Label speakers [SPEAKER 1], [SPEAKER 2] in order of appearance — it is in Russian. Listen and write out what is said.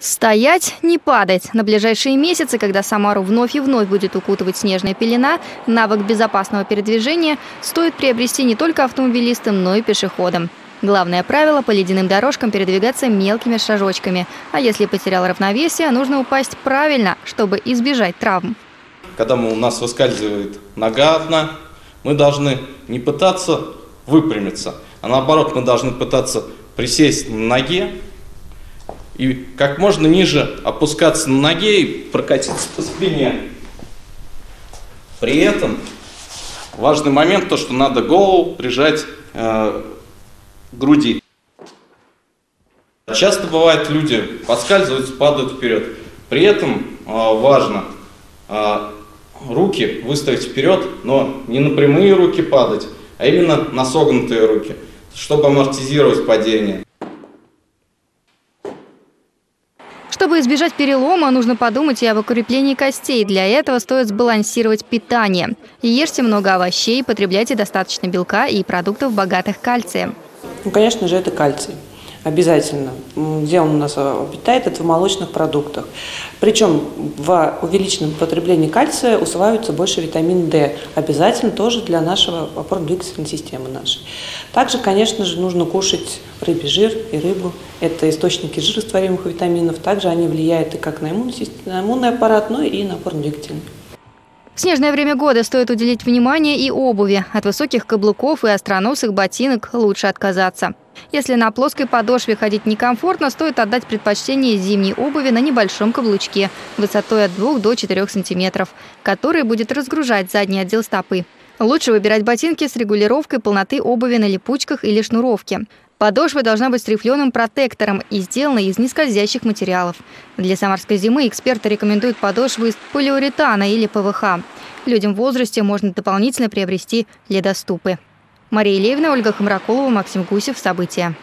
[SPEAKER 1] Стоять, не падать. На ближайшие месяцы, когда Самару вновь и вновь будет укутывать снежная пелена, навык безопасного передвижения стоит приобрести не только автомобилистам, но и пешеходам. Главное правило – по ледяным дорожкам передвигаться мелкими шажочками. А если потерял равновесие, нужно упасть правильно, чтобы избежать травм.
[SPEAKER 2] Когда у нас выскальзывает нога одна, мы должны не пытаться выпрямиться, а наоборот мы должны пытаться присесть на ноге, и как можно ниже опускаться на ноге и прокатиться по спине. При этом важный момент то, что надо голову прижать э, груди. Часто бывает люди подскальзываются, падают вперед. При этом э, важно э, руки выставить вперед, но не на прямые руки падать, а именно на согнутые руки, чтобы амортизировать падение.
[SPEAKER 1] Чтобы избежать перелома, нужно подумать и об укреплении костей. Для этого стоит сбалансировать питание. Ешьте много овощей, потребляйте достаточно белка и продуктов, богатых кальцием.
[SPEAKER 3] Ну, конечно же, это кальций. Обязательно. Где он у нас обитает? Это в молочных продуктах. Причем в увеличенном потреблении кальция усваивается больше витамин D. Обязательно тоже для нашего опорно-двигательной системы нашей. Также, конечно же, нужно кушать рыбий жир и рыбу. Это источники жирорастворимых витаминов. Также они влияют и как на иммунный, на иммунный аппарат, но и на опорно-двигательный.
[SPEAKER 1] В снежное время года стоит уделить внимание и обуви. От высоких каблуков и остроносых ботинок лучше отказаться. Если на плоской подошве ходить некомфортно, стоит отдать предпочтение зимней обуви на небольшом каблучке высотой от 2 до 4 сантиметров, который будет разгружать задний отдел стопы. Лучше выбирать ботинки с регулировкой полноты обуви на липучках или шнуровке. Подошва должна быть с рифленым протектором и сделана из нескользящих материалов. Для самарской зимы эксперты рекомендуют подошвы из полиуретана или ПВХ. Людям в возрасте можно дополнительно приобрести ледоступы. Мария Левина, Ольга Хамракулова, Максим Гусев. События.